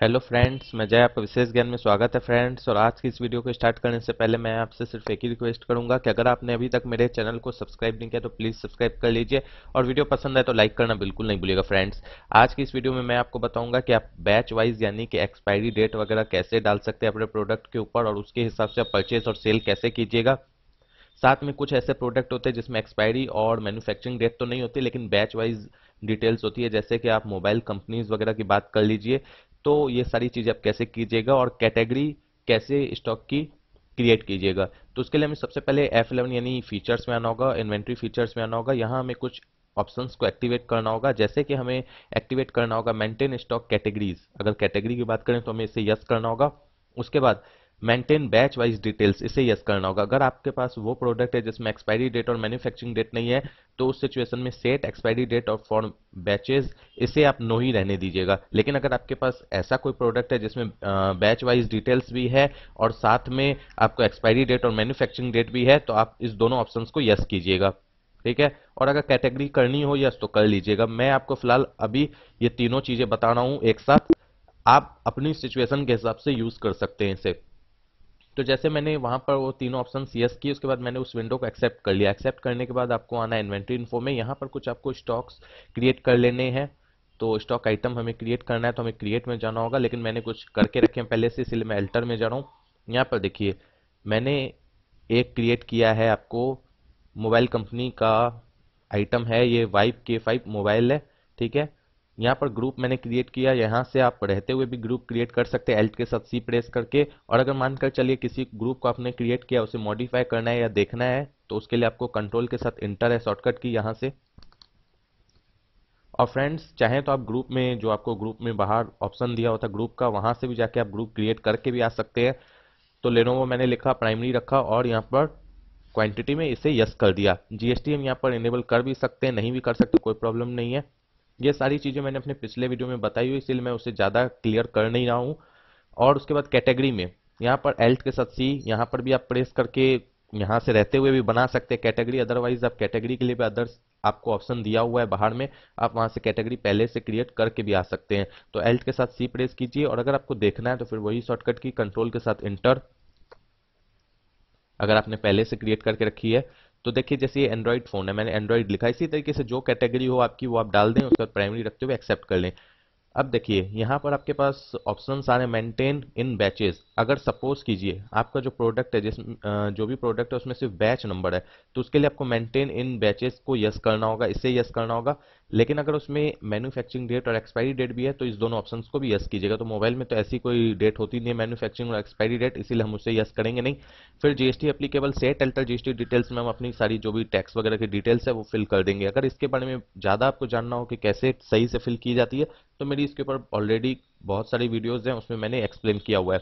Hello friends मैं जय आपका विशेष ज्ञान में स्वागत है फ्रेंड्स और आज की इस वीडियो को स्टार्ट करने से पहले मैं आपसे सिर्फ़ एक ही रिक्वेस्ट करूँगा कि अगर आपने अभी तक मेरे चैनल को सब्सक्राइब नहीं किया तो प्लीज़ सब्सक्राइब कर लीजिए। और वीडियो पसंद है तो लाइक करना बिल्कुल नहीं भूलिएगा फ्रेंड्स आज की इस वीडियो में मैं आपको बताऊँगा कि आप बैच वाइज यानी कि एक्सपायरी डेट वगैरह कैसे डाल सकते हैं अपने प्रोडक्ट के ऊपर और उसके हिसाब से आप परचेज और सेल कैसे कीजिएगा। साथ में कुछ ऐसे प्रोडक्ट होते हैं जिसमें एक्सपायरी और मैन्युफैक्चरिंग डेट तो नहीं होती, लेकिन बैच वाइज डिटेल्स होती है। जैसे कि आप मोबाइल कंपनीज़ वगैरह की बात कर लीजिए तो ये सारी चीज़ें आप कैसे कीजिएगा और कैटेगरी कैसे स्टॉक की क्रिएट कीजिएगा। तो उसके लिए हमें सबसे पहले F11 यानी फीचर्स में आना होगा, इन्वेंट्री फीचर्स में आना होगा। यहाँ हमें कुछ ऑप्शंस को एक्टिवेट करना होगा, जैसे कि हमें एक्टिवेट करना होगा मेंटेन स्टॉक कैटेगरीज। अगर कैटेगरी की बात करें तो हमें इसे यस करना होगा। उसके बाद मेंटेन बैच वाइज डिटेल्स इसे यस करना होगा। अगर आपके पास वो प्रोडक्ट है जिसमें एक्सपायरी डेट और मैन्युफैक्चरिंग डेट नहीं है तो उस सिचुएशन में सेट एक्सपायरी डेट और फॉर बैचेज इसे आप नो ही रहने दीजिएगा। लेकिन अगर आपके पास ऐसा कोई प्रोडक्ट है जिसमें बैच वाइज डिटेल्स भी है और साथ में आपको एक्सपायरी डेट और मैन्युफैक्चरिंग डेट भी है तो आप इस दोनों ऑप्शन को यस कीजिएगा। ठीक है? और अगर कैटेगरी करनी हो यस तो कर लीजिएगा। मैं आपको फ़िलहाल अभी ये तीनों चीज़ें बता रहा हूँ एक साथ। आप अपनी सिचुएशन के हिसाब से यूज़ कर सकते हैं इसे। तो जैसे मैंने वहाँ पर वो तीनों ऑप्शन यस किए, उसके बाद मैंने उस विंडो को एक्सेप्ट कर लिया। एक्सेप्ट करने के बाद आपको आना इन्वेंट्री इन्फो में। यहाँ पर कुछ आपको स्टॉक्स क्रिएट कर लेने हैं। तो स्टॉक आइटम हमें क्रिएट करना है तो हमें क्रिएट में जाना होगा, लेकिन मैंने कुछ करके रखे हैं। पहले से इसलिए मैं अल्टर में जा रहा हूँ। यहाँ पर देखिए, मैंने एक क्रिएट किया है आपको। मोबाइल कंपनी का आइटम है ये वाइप के फाइव मोबाइल है, ठीक है? यहाँ पर ग्रुप मैंने क्रिएट किया, यहाँ से आप रहते हुए भी ग्रुप क्रिएट कर सकते हैं एल्ट के साथ सी प्रेस करके। और अगर मानकर चलिए किसी ग्रुप को आपने क्रिएट किया, उसे मॉडिफाई करना है या देखना है तो उसके लिए आपको कंट्रोल के साथ इंटर है शॉर्टकट की यहाँ से। और फ्रेंड्स चाहें तो आप ग्रुप में, जो आपको ग्रुप में बाहर ऑप्शन दिया होता ग्रुप का, वहाँ से भी जाके आप ग्रुप क्रिएट करके भी आ सकते हैं। तो लेनोवो मैंने लिखा प्राइमरी रखा और यहाँ पर क्वांटिटी में इसे यस कर दिया। जीएसटी हम यहाँ पर इनेबल कर भी सकते हैं, नहीं भी कर सकते, कोई प्रॉब्लम नहीं है। ये सारी चीज़ें मैंने अपने पिछले वीडियो में बताई हुई, इसलिए मैं उसे ज़्यादा क्लियर कर नहीं रहा हूँ। और उसके बाद कैटेगरी में, यहाँ पर एल्ट के साथ सी यहाँ पर भी आप प्रेस करके यहाँ से रहते हुए भी बना सकते हैं कैटेगरी अदरवाइज़ आप कैटेगरी के लिए भी अदर्स आपको ऑप्शन दिया हुआ है बाहर में, आप वहाँ से कैटेगरी पहले से क्रिएट करके भी आ सकते हैं। तो एल्ट के साथ सी प्रेस कीजिए और अगर आपको देखना है तो फिर वही शॉर्टकट की कंट्रोल के साथ इंटर अगर आपने पहले से क्रिएट करके रखी है तो देखिए, जैसे ये एंड्रॉइड फ़ोन है, मैंने एंड्रॉइड लिखा, इसी तरीके से जो कैटेगरी हो आपकी, वो आप डाल दें उसका प्राइमरी रखते हुए एक्सेप्ट कर लें। अब देखिए, यहाँ पर आपके पास ऑप्शन आ रहे हैं मेंटेन इन बैचेज अगर सपोज़ कीजिए, आपका जो प्रोडक्ट है, जिस जो भी प्रोडक्ट है, उसमें सिर्फ़ बैच नंबर है तो उसके लिए आपको मेंटेन इन बैचेज को यस करना होगा, इसे यस करना होगा। लेकिन अगर उसमें मैन्युफैक्चरिंग डेट और एक्सपायरी डेट भी है तो इस दोनों ऑप्शंस को भी यस कीजिएगा। तो मोबाइल में तो ऐसी कोई डेट होती नहीं है मैन्युफैक्चरिंग और एक्सपायरी डेट इसीलिए हम उसे यस करेंगे नहीं। फिर GST applicable set alter GST details में हम अपनी सारी जो भी टैक्स वगैरह की डिटेल्स है, वो फिल कर देंगे। अगर इसके बारे में ज़्यादा आपको जानना हो कि कैसे सही से फिल की जाती है तो मेरी इसके ऊपर ऑलरेडी बहुत सारी वीडियोज़ हैं, उसमें मैंने एक्सप्लेन किया हुआ है।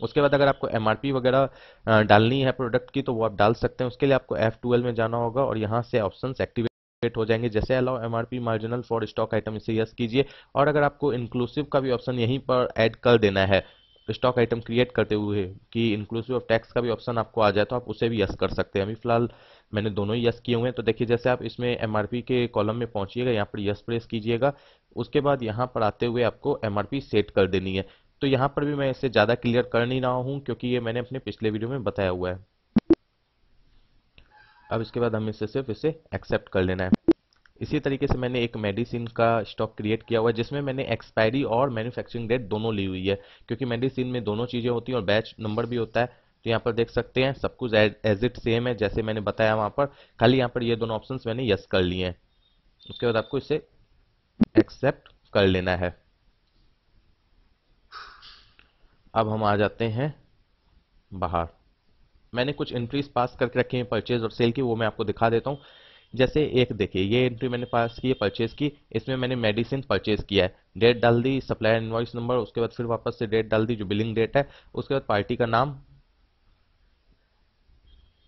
उसके बाद अगर आपको एमआरपी वगैरह डालनी है प्रोडक्ट की तो वो आप डाल सकते हैं। उसके लिए आपको एफ़ में जाना होगा और यहाँ से ऑप्शन एक्टिवेट हो जाएँगे। जैसे allow MRP marginal for stock item इसे यस कीजिए। और अगर आपको इंक्लूसिव का भी ऑप्शन यहीं पर ऐड कर देना है स्टॉक आइटम क्रिएट करते हुए कि इंक्लूसिव ऑफ़ टैक्स का भी ऑप्शन आपको आ जाए तो आप उसे भी यस कर सकते हैं। अभी फ़िलहाल मैंने दोनों ही यस किए हुए हैं। तो देखिए, जैसे आप इसमें एमआरपी के कॉलम में पहुंचिएगा, यहाँ पर यस प्रेस कीजिएगा। उसके बाद यहाँ पर आते हुए आपको एमआरपी सेट कर देनी है। तो यहाँ पर भी मैं इसे ज़्यादा क्लियर कर नहीं रहा हूँ, क्योंकि ये मैंने अपने पिछले वीडियो में बताया हुआ है। अब इसके बाद हम इसे सिर्फ़ इसे एक्सेप्ट कर लेना है। इसी तरीके से मैंने एक मेडिसिन का स्टॉक क्रिएट किया हुआ है, जिसमें मैंने एक्सपायरी और मैन्युफैक्चरिंग डेट दोनों ली हुई है। क्योंकि मेडिसिन में दोनों चीज़ें होती हैं और बैच नंबर भी होता है तो यहाँ पर देख सकते हैं, सब कुछ एज इट सेम है, जैसे मैंने बताया वहाँ पर। खाली यहाँ पर ये दोनों ऑप्शन मैंने यस कर लिए हैं। उसके बाद आपको इसे एक्सेप्ट कर लेना है। अब हम आ जाते हैं बाहर। मैंने कुछ एंट्रीज पास करके रखे हैं परचेज और सेल की, वो मैं आपको दिखा देता हूँ। जैसे एक देखिए, ये एंट्री मैंने पास की है परचेज की, इसमें मैंने मेडिसिन परचेज किया है। डेट डाल दी सप्लायर इनवॉइस नंबर उसके बाद फिर वापस से डेट डाल दी, जो बिलिंग डेट है, उसके बाद पार्टी का नाम,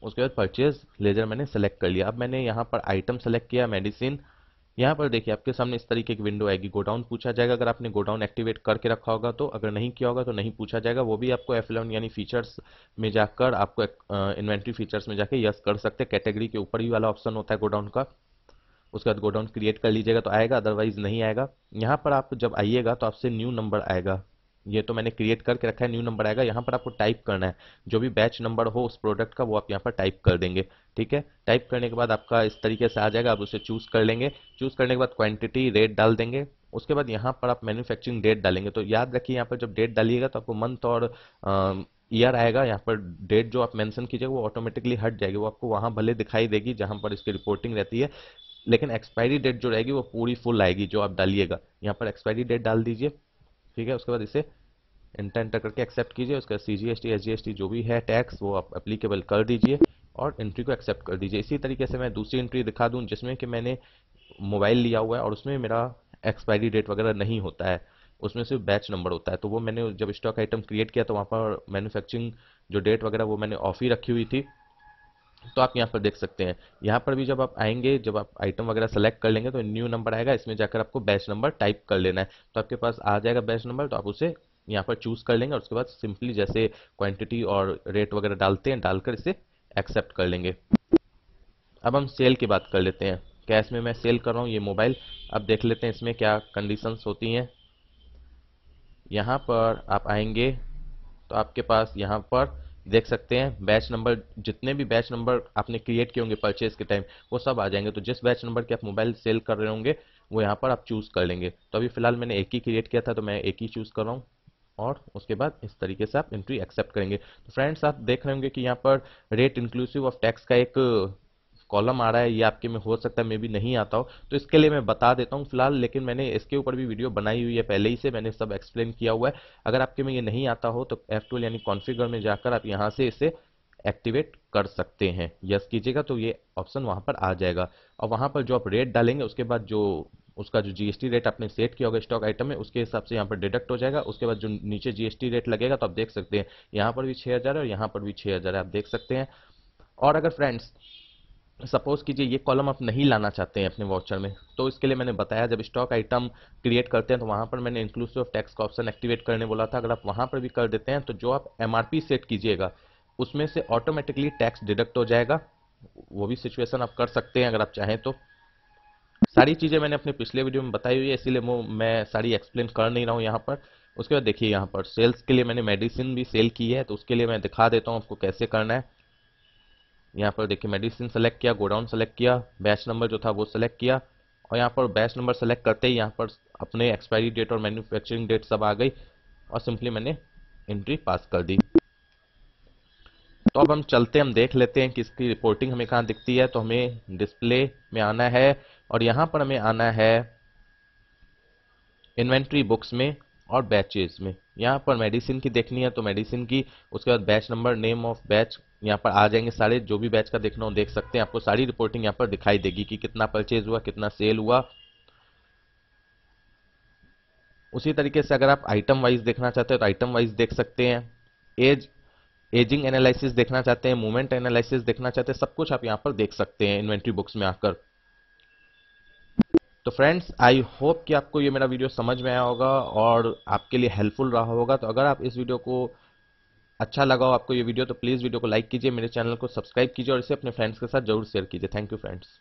उसके बाद परचेज लेजर मैंने सेलेक्ट कर लिया। अब मैंने यहाँ पर आइटम सेलेक्ट किया मेडिसिन यहाँ पर देखिए, आपके सामने इस तरीके की विंडो आएगी। गोडाउन पूछा जाएगा, अगर आपने गोडाउन एक्टिवेट करके रखा होगा तो अगर नहीं किया होगा तो नहीं पूछा जाएगा। वो भी आपको एफ़ यानी फीचर्स में जाकर आपको इन्वेंट्री फीचर्स में जाकर यस कर सकते हैं। कैटेगरी के ऊपर ही वाला ऑप्शन होता है गोडाउन का। उसके बाद गोडाउन क्रिएट कर लीजिएगा तो आएगा अदरवाइज़ नहीं आएगा। यहाँ पर आप जब आइएगा तो आपसे न्यू नंबर आएगा। ये तो मैंने क्रिएट करके रखा है न्यू नंबर आएगा, यहाँ पर आपको टाइप करना है। जो भी बैच नंबर हो, उस प्रोडक्ट का वो आप यहाँ पर टाइप कर देंगे, ठीक है? टाइप करने के बाद आपका इस तरीके से आ जाएगा, आप उसे चूज़ कर लेंगे। चूज़ करने के बाद क्वांटिटी रेट डाल देंगे। उसके बाद यहाँ पर आप मैन्युफैक्चरिंग डेट डालेंगे। तो याद रखिए, यहाँ पर जब डेट डालिएगा तो आपको मंथ और ईयर आएगा, यहाँ पर डेट जो आप मेंशन कीजिएगा, वो ऑटोमेटिकली हट जाएगी। वो आपको वहाँ भले दिखाई देगी, जहाँ पर इसकी रिपोर्टिंग रहती है, लेकिन एक्सपायरी डेट जो रहेगी, वो पूरी फुल आएगी, जो आप डालिएगा। यहाँ पर एक्सपायरी डेट डाल दीजिए, ठीक है? उसके बाद इसे इंटर एंटर करके एक्सेप्ट कीजिए, उसका C G S T S G S T जो भी है टैक्स वो आप अप्लीकेबल कर दीजिए और एंट्री को एक्सेप्ट कर दीजिए। इसी तरीके से मैं दूसरी एंट्री दिखा दूँ, जिसमें कि मैंने मोबाइल लिया हुआ है और उसमें मेरा एक्सपायरी डेट वगैरह नहीं होता है। उसमें सिर्फ़ बैच नंबर होता है। तो वो मैंने जब स्टॉक आइटम क्रिएट किया तो वहाँ पर मैन्युफैक्चरिंग जो डेट वगैरह, वो मैंने ऑफ़ ही रखी हुई थी। तो आप यहाँ पर देख सकते हैं। यहाँ पर भी जब आप आएँगे, जब आप आइटम वगैरह सेलेक्ट कर लेंगे तो न्यू नंबर आएगा। इसमें जाकर आपको बैच नंबर टाइप कर लेना है। तो आपके पास आ जाएगा बैच नंबर तो आप उसे यहाँ पर चूज़ कर लेंगे और उसके बाद सिंपली जैसे क्वांटिटी और रेट वगैरह डालते हैं, डालकर इसे एक्सेप्ट कर लेंगे। अब हम सेल की बात कर लेते हैं। कैश में मैं सेल कर रहा हूँ ये मोबाइल अब देख लेते हैं इसमें क्या कंडीशंस होती हैं। यहाँ पर आप आएँगे तो आपके पास यहाँ पर देख सकते हैं बैच नंबर जितने भी बैच नंबर आपने क्रिएट किए होंगे परचेज के टाइम वो सब आ जाएँगे। तो जिस बैच नंबर के आप मोबाइल सेल कर रहे होंगे, वो यहाँ पर आप चूज़ कर लेंगे। तो अभी फ़िलहाल मैंने एक ही क्रिएट किया था तो मैं एक ही चूज़ कर रहा हूँ। और उसके बाद इस तरीके से आप एंट्री एक्सेप्ट करेंगे। तो फ्रेंड्स आप देख रहे होंगे कि यहाँ पर रेट इंक्लूसिव ऑफ़ टैक्स का एक कॉलम आ रहा है। ये आपके में हो सकता है, मे भी नहीं आता हो। तो इसके लिए मैं बता देता हूँ फ़िलहाल, लेकिन मैंने इसके ऊपर भी वीडियो बनाई हुई है पहले ही से, मैंने सब एक्सप्लेन किया हुआ है। अगर आपके में ये नहीं आता हो तो एफ़ यानी कॉन्फ़िगर में जाकर आप यहाँ से इसे एक्टिवेट कर सकते हैं। यस कीजिएगा तो ये ऑप्शन वहाँ पर आ जाएगा। और वहाँ पर जो आप रेट डालेंगे, उसके बाद जो उसका जो जीएसटी रेट आपने सेट किया होगा स्टॉक आइटम में, उसके हिसाब से यहाँ पर डिडक्ट हो जाएगा। उसके बाद जो नीचे जीएसटी रेट लगेगा तो आप देख सकते हैं, यहाँ पर भी छः हज़ार और यहाँ पर भी छः हज़ार आप देख सकते हैं। और अगर फ्रेंड्स सपोज़ कीजिए ये कॉलम आप नहीं लाना चाहते हैं अपने वाउचर में तो इसके लिए मैंने बताया, जब स्टॉक आइटम क्रिएट करते हैं तो वहाँ पर मैंने इंक्लूसिव टैक्स का ऑप्शन एक्टिवेट करने बोला था। अगर आप वहाँ पर भी कर देते हैं तो जो आप एमआरपी सेट कीजिएगा, उसमें से ऑटोमेटिकली टैक्स डिडक्ट हो जाएगा। वो भी सिचुएशन आप कर सकते हैं अगर आप चाहें तो। सारी चीज़ें मैंने अपने पिछले वीडियो में बताई हुई है, इसीलिए मैं सारी एक्सप्लेन कर नहीं रहा हूँ यहाँ पर। उसके बाद देखिए यहाँ पर सेल्स के लिए मैंने मेडिसिन भी सेल की है तो उसके लिए मैं दिखा देता हूँ आपको कैसे करना है। यहाँ पर देखिए मेडिसिन सेलेक्ट किया, गोडाउन सेलेक्ट किया बैच नंबर जो था वो सेलेक्ट किया। और यहाँ पर बैच नंबर सेलेक्ट करते ही यहाँ पर अपने एक्सपायरी डेट और मैन्युफैक्चरिंग डेट सब आ गई और सिंपली मैंने एंट्री पास कर दी। तो अब हम चलते, हम देख लेते हैं कि इसकी रिपोर्टिंग हमें कहाँ दिखती है। तो हमें डिस्प्ले में आना है। और यहाँ पर हमें आना है इन्वेंट्री बुक्स में और बैचेज में। यहाँ पर मेडिसिन की देखनी है तो मेडिसिन की, उसके बाद batch number name of batch यहाँ पर आ जाएँगे सारे। जो भी बैच का देखना हो देख सकते हैं। आपको सारी रिपोर्टिंग यहाँ पर दिखाई देगी कि कितना परचेज हुआ, कितना सेल हुआ। उसी तरीके से अगर आप आइटम वाइज देखना चाहते हैं तो आइटम वाइज देख सकते हैं। एज एजिंग एनालिसिस देखना चाहते हैं मूवमेंट एनालिसिस देखना चाहते हैं, सब कुछ आप यहाँ पर देख सकते हैं इन्वेंट्री बुक्स में आकर। तो फ्रेंड्स आई होप कि आपको ये मेरा वीडियो समझ में आया होगा और आपके लिए हेल्पफुल रहा होगा। तो अगर आप इस वीडियो को अच्छा लगा हो आपको ये वीडियो तो प्लीज़ वीडियो को लाइक कीजिए, मेरे चैनल को सब्सक्राइब कीजिए और इसे अपने फ्रेंड्स के साथ ज़रूर शेयर कीजिए। Thank you friends